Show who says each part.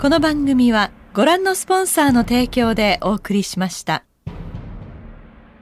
Speaker 1: この番組はご覧のスポンサーの提供でお送りしました。